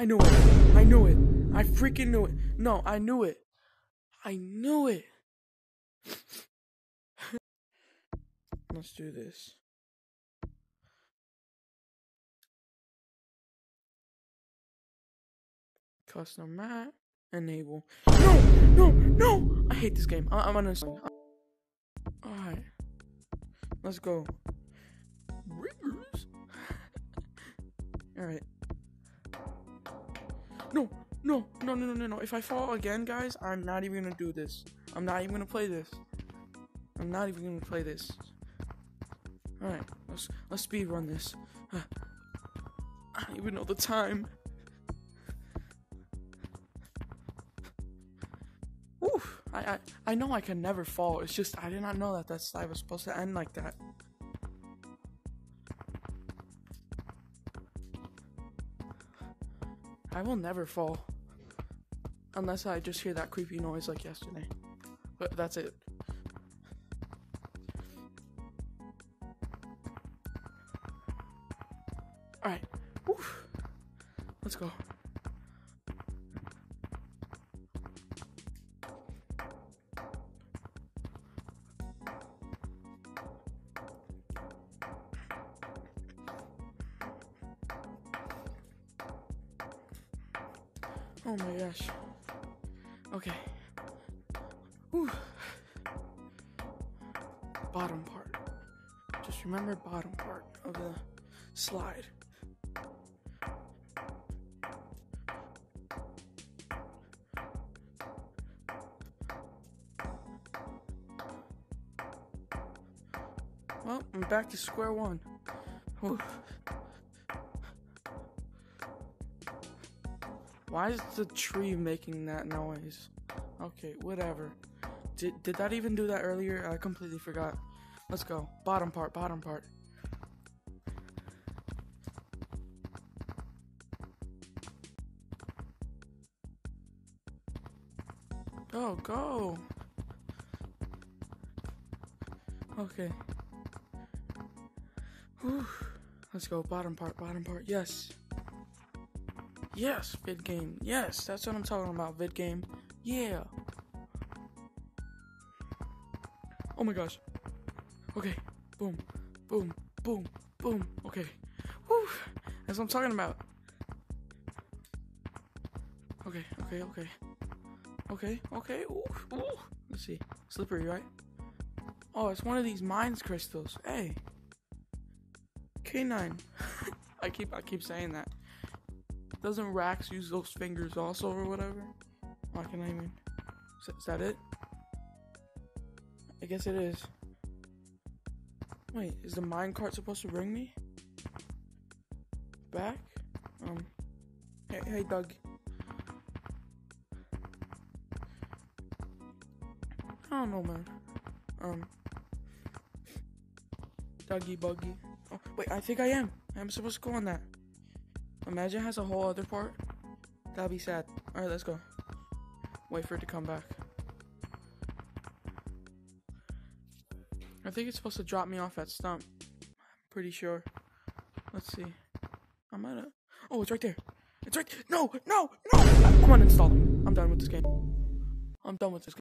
I knew it. I knew it. I freaking knew it. No, I knew it. I knew it. Let's do this. Custom map. Enable. No! No! No! I hate this game. I- I'm uninstalling. Alright. Let's go. Alright. No! No! No, no, no, no. If I fall again, guys, I'm not even gonna do this. I'm not even gonna play this. I'm not even gonna play this. Alright, let's let's speed run this. I don't even know the time. Oof. I, I I know I can never fall. It's just I did not know that that slide was supposed to end like that. I will never fall. Unless I just hear that creepy noise like yesterday. But that's it. Alright. Let's go. Oh my gosh. Okay. Whew. Bottom part. Just remember bottom part of the slide. Well, I'm back to square one. Whew. Why is the tree making that noise? Okay, whatever. Did did that even do that earlier? I completely forgot. Let's go. Bottom part, bottom part. Go, go. Okay. Whew. Let's go. Bottom part, bottom part. Yes. Yes, vid game. Yes, that's what I'm talking about. Vid game. Yeah. Oh my gosh. Okay. Boom. Boom. Boom. Boom. Okay. Whew. That's what I'm talking about. Okay. Okay. Okay. Okay. Okay. Ooh. Ooh. Let's see. Slippery, right? Oh, it's one of these mines crystals. Hey. K9. I keep I keep saying that. Doesn't Rax use those fingers also or whatever? Why can I even? Is, is that it? I guess it is. Wait, is the minecart supposed to bring me back? Um. Hey, hey, Doug. I don't know, man. Um. Dougie Buggy. Oh, wait, I think I am. I'm supposed to go on that. Imagine it has a whole other part. That'd be sad. Alright, let's go. Wait for it to come back. I think it's supposed to drop me off at Stump. Pretty sure. Let's see. I'm at a. Oh, it's right there. It's right. No, no, no! I'm uninstalling. I'm done with this game. I'm done with this game.